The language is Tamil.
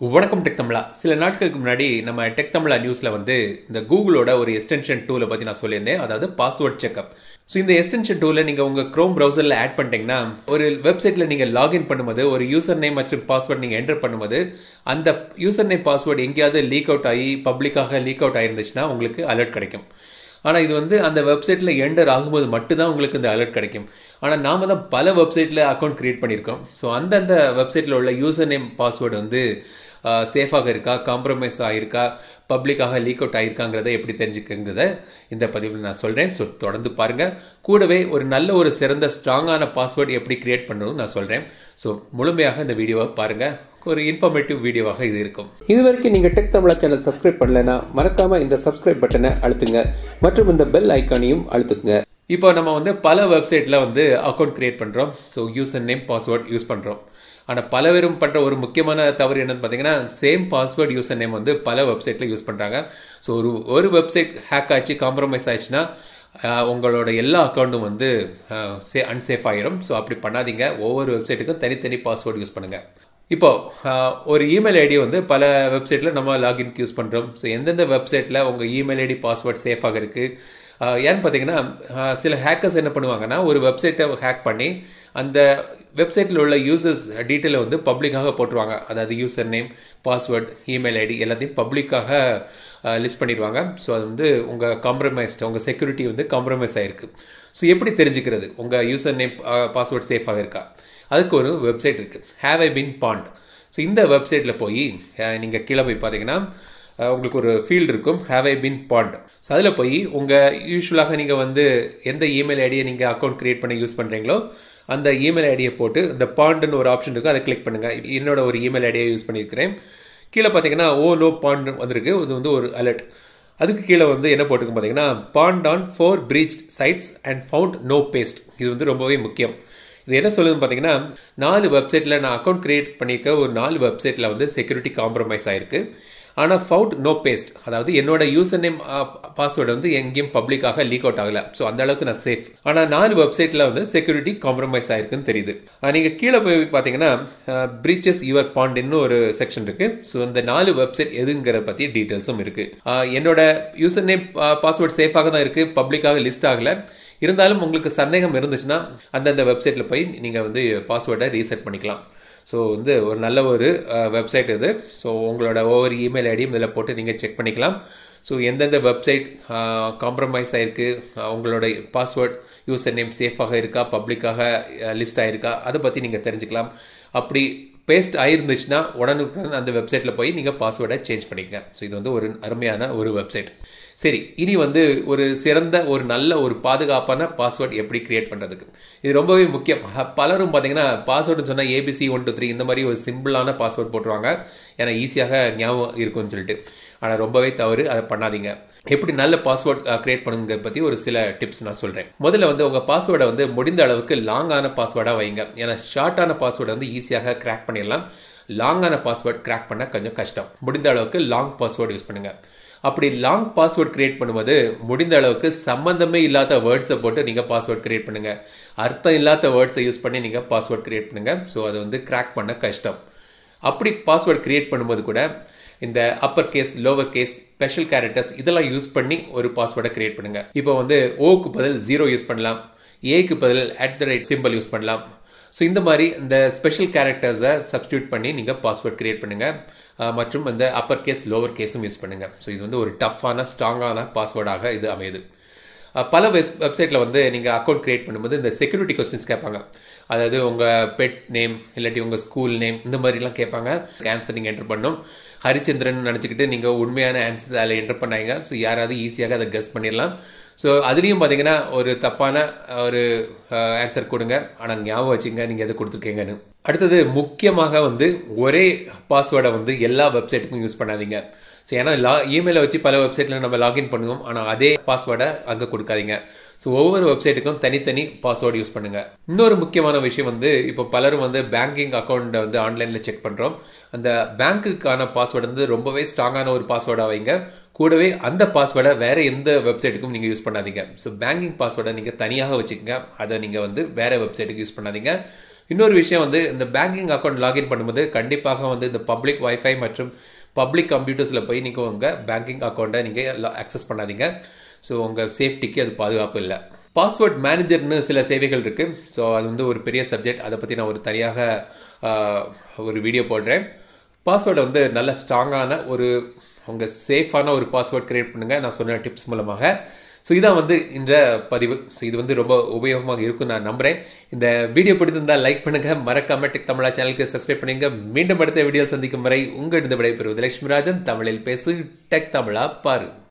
வணக்கம் டெக் தமிழா. சில நாட்களுக்கு முன்னாடி நம்ம டெக் தமிழா நியூஸில் வந்து இந்த கூகுளோட ஒரு எக்ஸ்டென்ஷன் டூலை பற்றி நான் சொல்லியிருந்தேன். அதாவது பாஸ்வேர்ட் செக்அப் ஸோ இந்த எக்ஸ்டென்ஷன் டூவில் நீங்கள் உங்கள் க்ரோம் ப்ரௌசரில் ஆட் பண்ணிட்டீங்கன்னா ஒரு வெப்சைட்டில் நீங்கள் லாகின் பண்ணும்போது ஒரு யூசர் நேம் மற்றும் பாஸ்வேர்ட் நீங்கள் என்டர் பண்ணும்போது அந்த யூசர் நேம் பாஸ்வேர்டு எங்கேயாவது லீக் அவுட் ஆகி பப்ளிக்காக லீக் அவுட் ஆகிருந்துச்சுன்னா உங்களுக்கு அலர்ட் கிடைக்கும். ஆனால் இது வந்து அந்த வெப்சைட்டில் என்டர் ஆகும்போது மட்டும்தான் உங்களுக்கு இந்த அலர்ட் கிடைக்கும். ஆனால் நாம தான் பல வெப்சைட்டில் அக்கௌண்ட் க்ரியேட் பண்ணியிருக்கோம். ஸோ அந்தந்த வெப்சைட்டில் உள்ள யூசர் நேம் பாஸ்வேர்டு வந்து சேஃபாக இருக்கா காம்ப்ரமைஸ் ஆகிருக்கா பப்ளிக்காக லீக் அவுட் ஆகிருக்காங்கிறத எப்படி தெரிஞ்சுக்கங்கிறத இந்த பதிவில் நான் சொல்கிறேன் ஸோ தொடர்ந்து பாருங்கள் கூடவே ஒரு நல்ல ஒரு சிறந்த ஸ்ட்ராங்கான பாஸ்வேர்டு எப்படி க்ரியேட் பண்ணணும்னு நான் சொல்கிறேன் ஸோ முழுமையாக இந்த வீடியோவை பாருங்கள் ஒரு இன்ஃபர்மேட்டிவ் வீடியோவாக இது இருக்கும். இது வரைக்கும் நீங்க டெக் தமிழா சேனல் சப்ஸ்கிரைப் பண்ணலைன்னா மறக்காம இந்த சப்ஸ்கிரைப் பட்டனை அழுத்துங்க. மற்றும் இந்த பெல் ஐக்கானையும் அழுத்துங்க இப்போ நம்ம வந்து பல வெப்சைட்டில் வந்து அக்கௌண்ட் கிரியேட் பண்ணுறோம் so user name password use பண்ணுறோம் ஆனால் பல பேரும் பண்ணுற ஒரு முக்கியமான தவறு என்னன்னு பார்த்தீங்கன்னா சேம் பாஸ்வேர்ட் யூசர் நேம் வந்து பல வெப்சைட்டில் யூஸ் பண்ணுறாங்க ஸோ ஒரு ஒரு வெப்சைட் ஹேக் ஆச்சு காம்ப்ரமைஸ் ஆச்சுன்னா உங்களோட எல்லா அக்கௌண்ட்டும் வந்து சே அன்சேஃப் ஆகிரும் ஸோ அப்படி பண்ணாதீங்க. ஒவ்வொரு வெப்சைட்டுக்கும் தனித்தனி பாஸ்வேர்டு யூஸ் பண்ணுங்கள் இப்போது ஒரு இமெயில் ஐடி வந்து பல வெப்சைட்டில் நம்ம லாகின்க்கு யூஸ் பண்ணுறோம் ஸோ எந்தெந்த வெப்சைட்டில் உங்கள் இமெயில் ஐடி பாஸ்வேர்ட் சேஃபாக இருக்குது ஏன்னு பார்த்தீங்கன்னா சில ஹேக்கர்ஸ் என்ன பண்ணுவாங்கன்னா ஒரு வெப்சைட்டை ஹேக் பண்ணி அந்த வெப்சைட்டில் உள்ள யூசர்ஸ் டீட்டெயிலை வந்து பப்ளிக்காக போட்டுருவாங்க. அதாவது user name password email ID எல்லாத்தையும் பப்ளிக்காக லிஸ்ட் பண்ணிடுவாங்க. ஸோ அது வந்து உங்கள் காம்ப்ரமைஸ்டு உங்கள் செக்யூரிட்டி வந்து காம்ப்ரமைஸ் ஆகிருக்கு ஸோ எப்படி தெரிஞ்சுக்கிறது? உங்கள் யூசர் நேம் பாஸ்வேர்ட் சேஃபாக இருக்கா? அதுக்கு ஒரு வெப்சைட் இருக்குது have I been pwned so இந்த வெப்சைட்டில் போய் நீங்கள் கீழே போய் பார்த்தீங்கன்னா உங்களுக்கு ஒரு ஃபீல்டு இருக்கும். Have I been pwned so அதில் போய் உங்கள் யூஸ்வலாக நீங்கள் வந்து எந்த இமெயில் ஐடியை நீங்கள் அக்கௌண்ட் க்ரியேட் பண்ணி யூஸ் பண்ணுறீங்களோ அந்த இமெயில் ஐடியை போட்டு இந்த பாண்டுன்னு ஒரு ஆப்ஷன் இருக்குது அதை கிளிக் பண்ணுங்கள் என்னோட ஒரு இமெயில் ஐடியை யூஸ் பண்ணியிருக்கிறேன். கீழே பார்த்தீங்கன்னா ஓ நோ பாண்ட் வந்திருக்கு. இது வந்து ஒரு அலர்ட் அதுக்கு கீழே வந்து என்ன போட்டுருக்கு பார்த்தீங்கன்னா pwned on four breach sites and found no paste இது வந்து ரொம்பவே முக்கியம். இது என்ன சொல்லுதுன்னு பார்த்தீங்கன்னா நாலு வெப்சைட்டில் நான் அக்கௌண்ட் கிரியேட் பண்ணியிருக்க ஒரு நாலு வெப்சைட்டில் வந்து செக்யூரிட்டி காம்ப்ரமைஸ் ஆயிருக்கு. ஆனால் ஃபவுட் நோ பேஸ்ட் அதாவது என்னோட யூசர் நேம் பாஸ்வேர்டு வந்து எங்கேயும் பப்ளிக்காக லீக் அவுட் ஆகல. ஸோ அந்த அளவுக்கு நான் சேஃப் ஆனால் நாலு வெப்சைட்டில் வந்து செக்யூரிட்டி காம்ப்ரமைஸ் ஆயிருக்குன்னு தெரியுது. நீங்கள் கீழே போய் பார்த்தீங்கன்னா பிரீச்சஸ் யுவர் பாண்ட்னு ஒரு செக்ஷன் இருக்கு. ஸோ இந்த நாலு வெப்சைட் எதுங்கிற பற்றி டீட்டெயில்ஸும் இருக்கு. என்னோட யூசர் நேம் பாஸ்வேர்ட் சேஃபாக தான் இருக்கு. பப்ளிக்காக லிஸ்ட் ஆகல. இருந்தாலும் உங்களுக்கு சந்தேகம் இருந்துச்சுன்னா அந்தந்த வெப்சைட்டில் போய் நீங்கள் வந்து பாஸ்வேர்டை ரீசெட் பண்ணிக்கலாம். ஸோ வந்து ஒரு நல்ல ஒரு வெப்சைட் இது. ஸோ உங்களோட ஒவ்வொரு இமெயில் ஐடியும் இதில் போட்டு நீங்கள் செக் பண்ணிக்கலாம். ஸோ எந்தெந்த வெப்சைட் காம்ப்ரமைஸ் ஆகிருக்கு உங்களோட பாஸ்வேர்ட் யூசர் நேம் சேஃபாக இருக்கா பப்ளிக்காக லிஸ்ட் ஆகிருக்கா அதை பற்றி நீங்கள் தெரிஞ்சுக்கலாம். அப்படி பேஸ்ட் ஆயிருந்துச்சுன்னா உடனுக்குடன் அந்த வெப்சைட்டில் போய் நீங்கள் பாஸ்வேர்டை சேஞ்ச் பண்ணிக்கங்க. ஸோ இது வந்து ஒரு அருமையான ஒரு வெப்சைட் சரி இனி வந்து ஒரு சிறந்த ஒரு நல்ல ஒரு பாதுகாப்பான பாஸ்வேர்டு எப்படி கிரியேட் பண்ணுறதுக்கு இது ரொம்பவே முக்கியம். பலரும் பார்த்தீங்கன்னா பாஸ்வேர்டுன்னு சொன்னால் ஏபிசி ஒன் டூ த்ரீ இந்த மாதிரி ஒரு சிம்பிளான பாஸ்வேர்ட் போட்டுருவாங்க. ஏன்னா ஈஸியாக ஞாபகம் இருக்கும்னு சொல்லிட்டு. ஆனால் ரொம்பவே தவறு. அதை பண்ணாதீங்க. எப்படி நல்ல பாஸ்வேர்ட் கிரியேட் பண்ணுங்கிறத பற்றி ஒரு சில டிப்ஸ் நான் சொல்கிறேன் முதல்ல வந்து உங்கள் பாஸ்வேர்டை வந்து முடிந்த அளவுக்கு லாங்கான பாஸ்வேர்டாக வைங்க. ஏன்னா ஷார்ட்டான பாஸ்வேர்டை வந்து ஈஸியாக கிராக் பண்ணிடலாம். லாங்கான பாஸ்வேர்ட் கிராக் பண்ண கொஞ்சம் கஷ்டம். முடிந்த அளவுக்கு லாங் பாஸ்வேர்டு யூஸ் பண்ணுங்கள் அப்படி லாங் பாஸ்வேர்ட் கிரியேட் பண்ணும்போது முடிந்த அளவுக்கு சம்பந்தமே இல்லாத வேர்ட்ஸை போட்டு நீங்கள் பாஸ்வேர்ட் கிரியேட் பண்ணுங்க. அர்த்தம் இல்லாத வேர்ட்ஸை யூஸ் பண்ணி நீங்கள் பாஸ்வேர்ட் கிரியேட் பண்ணுங்க. ஸோ அது வந்து கிராக் பண்ண கஷ்டம். அப்படி பாஸ்வேர்ட் கிரியேட் பண்ணும்போது கூட இந்த upper case lower case special characters இதெல்லாம் யூஸ் பண்ணி ஒரு பாஸ்வேர்டை கிரியேட் பண்ணுங்க. இப்போ வந்து ஓக்கு பதில் ஜீரோ யூஸ் பண்ணலாம். ஏக்கு பதில் at the rate symbol use பண்ணலாம். ஸோ இந்த மாதிரி இந்த ஸ்பெஷல் கேரக்டர்ஸை சப்ஸ்டியூட் பண்ணி நீங்கள் பாஸ்வேர்ட் கிரியேட் பண்ணுங்கள் மற்றும் இந்த அப்பர் கேஸ் லோவர் கேஸும் யூஸ் பண்ணுங்கள் ஸோ இது வந்து ஒரு டஃப்பான ஸ்ட்ராங்கான பாஸ்வேர்டாக இது அமையுது. பல வெப் வெப்சைட்டில் வந்து நீங்கள் அக்கௌண்ட் க்ரியேட் பண்ணும்போது இந்த செக்யூரிட்டி கொஸ்டின்ஸ் கேட்பாங்க. அதாவது உங்கள் பெட் நேம் இல்லாட்டி உங்கள் ஸ்கூல் நேம் இந்த மாதிரிலாம் கேட்பாங்க. ஆன்சர் நீங்கள் என்டர் பண்ணும். ஹரிச்சந்திரன் நினச்சிக்கிட்டு நீங்கள் உண்மையான ஆன்சர் அதில் என்டர் பண்ணாங்க ஸோ யாராவது ஈஸியாக அதை கெஸ் பண்ணிடலாம். ஸோ அதுலேயும் பார்த்தீங்கன்னா ஒரு தப்பான ஒரு ஆன்சர் கொடுங்க. ஆனால் ஞாபகம் வச்சுங்க நீங்கள் எது கொடுத்துருக்கீங்கன்னு. அடுத்தது முக்கியமாக வந்து ஒரே பாஸ்வேர்டை வந்து எல்லா வெப்சைட்டுக்கும் யூஸ் பண்ணாதீங்க. ஸோ ஏன்னா லா இமெயிலை வச்சு பல வெப்சைட்டில் நம்ம லாகின் பண்ணுவோம். ஆனால் அதே பாஸ்வேர்டை அங்கே கொடுக்காதீங்க. ஸோ ஒவ்வொரு வெப்சைட்டுக்கும் தனித்தனி பாஸ்வேர்டு யூஸ் பண்ணுங்க. இன்னொரு முக்கியமான விஷயம் வந்து இப்போ பலரும் வந்து பேங்கிங் அக்கௌண்ட்டை வந்து ஆன்லைனில் செக் பண்ணுறோம் அந்த பேங்க்குக்கான பாஸ்வேர்டு வந்து ரொம்பவே ஸ்ட்ராங்கான ஒரு பாஸ்வேர்டாக வைங்க. கூடவே அந்த பாஸ்வேர்டை வேற எந்த வெப்சைட்டுக்கும் நீங்கள் யூஸ் பண்ணாதீங்க. ஸோ பேங்கிங் பாஸ்வேர்டை நீங்கள் தனியாக வச்சுக்கோங்க. அதை நீங்கள் வந்து வேற வெப்சைட்டுக்கு யூஸ் பண்ணாதீங்க. இன்னொரு விஷயம் வந்து இந்த பேங்கிங் அக்கௌண்ட் லாகின் பண்ணும்போது கண்டிப்பாக வந்து இந்த பப்ளிக் வைஃபை மற்றும் பப்ளிக் கம்ப்யூட்டர்ஸில் போய் நீங்கள் உங்கள் பேங்கிங் அக்கௌண்ட்டை நீங்கள் அக்சஸ் பண்ணாதீங்க. ஸோ உங்கள் சேஃப்டிக்கு அது பாதுகாப்பு இல்லை. பாஸ்வேர்ட் மேனேஜர்னு சில சேவைகள் இருக்குது ஸோ அது வந்து ஒரு பெரிய சப்ஜெக்ட் அதை பற்றி நான் ஒரு தனியாக ஒரு வீடியோ போடுறேன். பாஸ்வேர்டை வந்து நல்ல ஸ்ட்ராங்கான ஒரு உங்கள் சேஃபான ஒரு பாஸ்வேர்ட் கிரியேட் பண்ணுங்கள் நான் சொன்ன டிப்ஸ் மூலமாக. ஸோ இதான் வந்து இந்த பதிவு. ஸோ இது வந்து ரொம்ப உபயோகமாக இருக்கும் நான் நம்புகிறேன் இந்த வீடியோ பிடித்திருந்தால் லைக் பண்ணுங்கள் மறக்காம டெக் தமிழா சேனலுக்கு சப்ஸ்கிரைப் பண்ணுங்க மீண்டும் அடுத்த வீடியோ சந்திக்கும் வரை உங்கள் விடைபெறுவது லட்சுமிராஜன். தமிழில் பேசு. டெக் தமிழா பாரு.